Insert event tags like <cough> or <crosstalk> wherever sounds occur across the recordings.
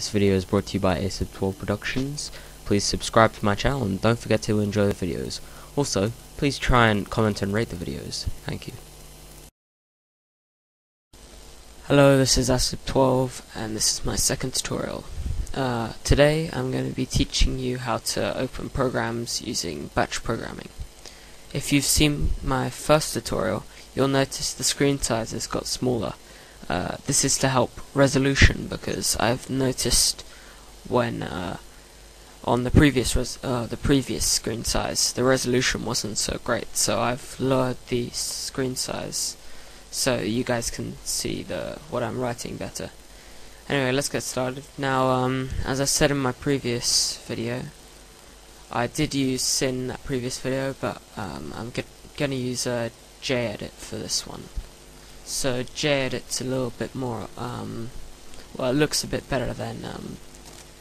This video is brought to you by Asib12 Productions. Please subscribe to my channel and don't forget to enjoy the videos. Also, please try and comment and rate the videos. Thank you. Hello, this is Asib12 and this is my second tutorial. Uh, today I'm going to be teaching you how to open programs using batch programming. If you've seen my first tutorial, you'll notice the screen size has got smaller. Uh, this is to help resolution because I've noticed when uh, on the previous uh, the previous screen size the resolution wasn't so great. So I've lowered the screen size so you guys can see the what I'm writing better. Anyway let's get started. Now um, as I said in my previous video I did use Syn in that previous video but um, I'm gonna use uh, JEdit for this one so JEdit's a little bit more, um, well it looks a bit better than um,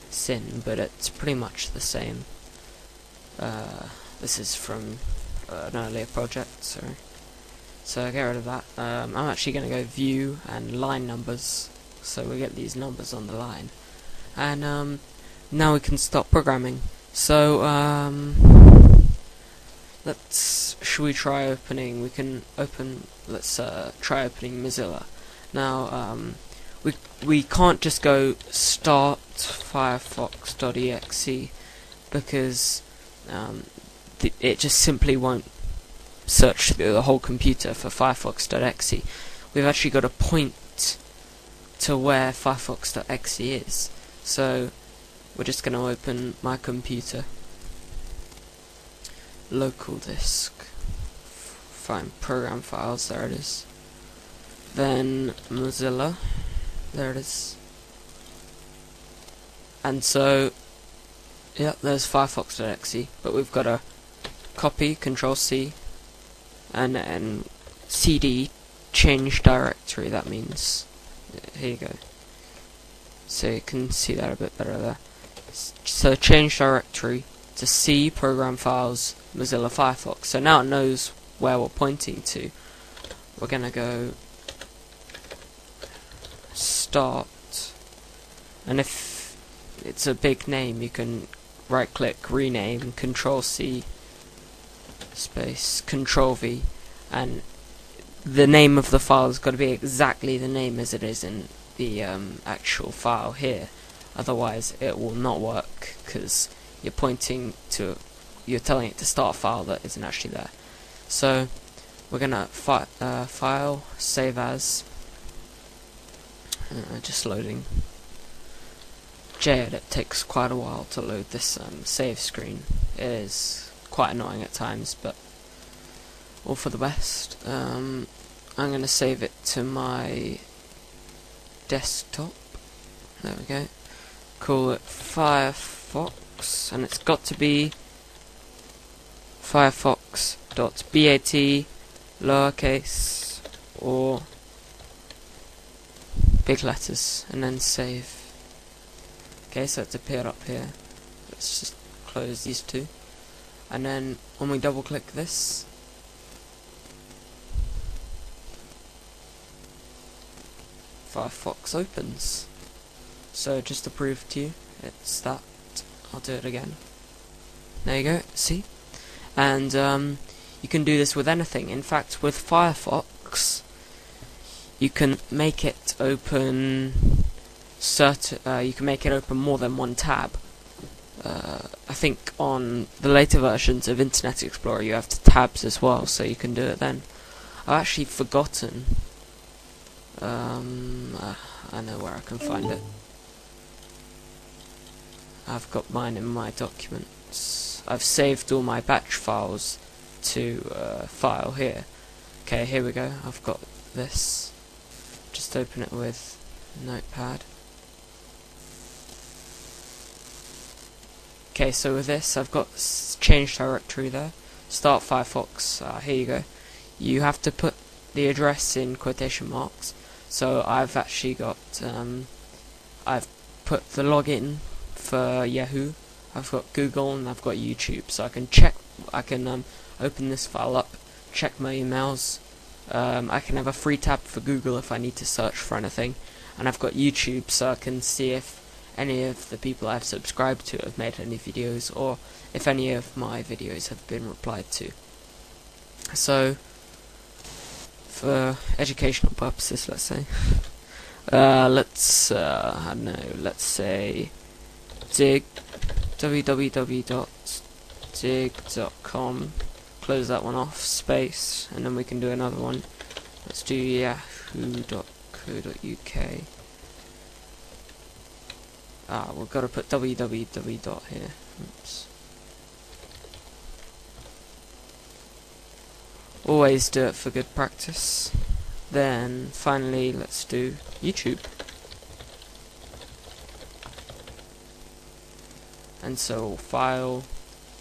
Syn, but it's pretty much the same. Uh, this is from uh, an earlier project, so so get rid of that. Um, I'm actually going to go view and line numbers, so we get these numbers on the line. And um, now we can stop programming. So um, let's should we try opening we can open let's uh, try opening Mozilla. Now um, we we can't just go start firefox.exe because um, it just simply won't search the whole computer for firefox.exe we've actually got to point to where firefox.exe is. So we're just going to open my computer local disk find program files there it is. Then Mozilla there it is. And so yeah there's firefox.exe but we've got a copy control C and then cd change directory that means here you go. So you can see that a bit better there. So change directory to C program files Mozilla Firefox. So now it knows where we're pointing to. We're going to go start and if it's a big name you can right click rename control C space control V and the name of the file has got to be exactly the name as it is in the um, actual file here otherwise it will not work because you're pointing to, you're telling it to start a file that isn't actually there. So we're gonna fi uh, file save as, uh, just loading. JEdit takes quite a while to load this um, save screen. It is quite annoying at times, but all for the best. Um, I'm to save it to my desktop. There we go. Call it Firefox, and it's got to be firefox.bat lowercase or big letters and then save. Okay, so it's appeared up here. Let's just close these two. And then when we double click this, Firefox opens. So just to prove to you, it's that I'll do it again. There you go, see? And um, you can do this with anything. In fact, with Firefox, you can make it open certain. Uh, you can make it open more than one tab. Uh, I think on the later versions of Internet Explorer, you have tabs as well, so you can do it then. I've actually forgotten. Um, uh, I know where I can find it. I've got mine in my documents. I've saved all my batch files to uh, file here. Okay, here we go. I've got this. Just open it with Notepad. Okay, so with this, I've got change directory there. Start Firefox. Uh, here you go. You have to put the address in quotation marks. So I've actually got um, I've put the login for Yahoo. I've got Google and I've got YouTube, so I can check. I can um, open this file up, check my emails. Um, I can have a free tab for Google if I need to search for anything, and I've got YouTube, so I can see if any of the people I've subscribed to have made any videos, or if any of my videos have been replied to. So, for educational purposes, let's say, <laughs> uh, let's, uh, I don't know, let's say, digg, www.digg.com, close that one off, space, and then we can do another one. Let's do yahoo.co.uk. Ah, we've got to put www here. Oops. Always do it for good practice. Then, finally, let's do YouTube. And so, file,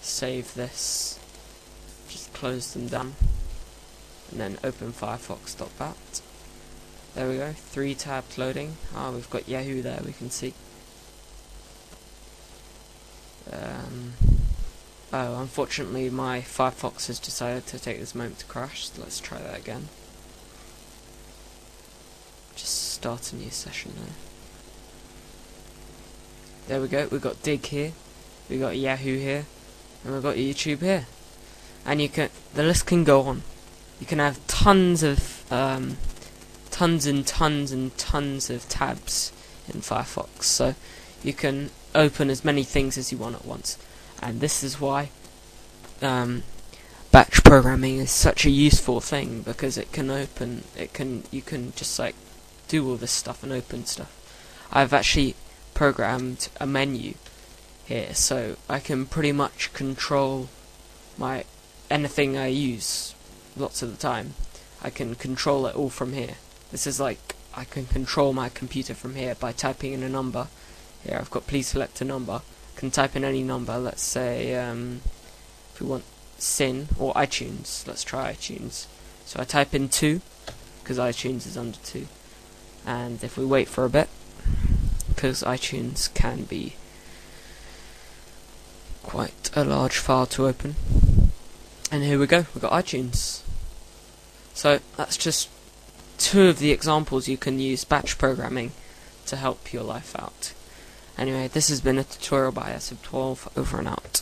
save this, just close them down, and then open firefox.bat. There we go, three tabs loading. Ah, we've got Yahoo there, we can see. Um, oh, unfortunately my Firefox has decided to take this moment to crash, so let's try that again. Just start a new session there. There we go, we've got Digg here, we've got Yahoo here, and we've got YouTube here. And you can, the list can go on. You can have tons of, um, tons and tons and tons of tabs in Firefox, so you can open as many things as you want at once. And this is why um, batch programming is such a useful thing because it can open, it can, you can just like do all this stuff and open stuff. I've actually programmed a menu here, so I can pretty much control my anything I use lots of the time. I can control it all from here. This is like I can control my computer from here by typing in a number here I've got please select a number. Can type in any number, let's say um, if we want SYN or iTunes, let's try iTunes. So I type in 2, because iTunes is under 2. And if we wait for a bit, because iTunes can be quite a large file to open. And here we go, we've got iTunes. So that's just two of the examples you can use batch programming to help your life out. Anyway, this has been a tutorial by SF12, over and out.